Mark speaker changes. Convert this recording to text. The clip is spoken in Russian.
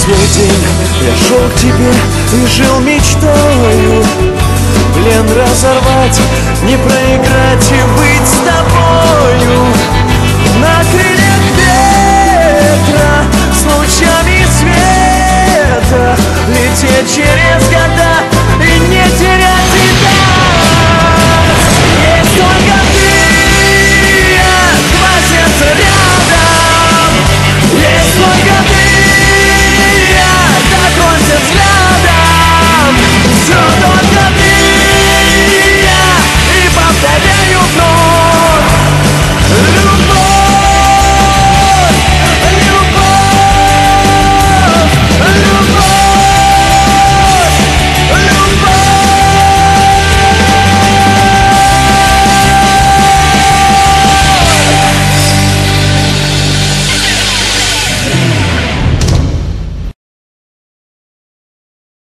Speaker 1: свете Я шел к тебе и жил мечтою. Плен разорвать, не проиграть и быть с тобою. На крыльях ветра, с лучами света Лететь через горы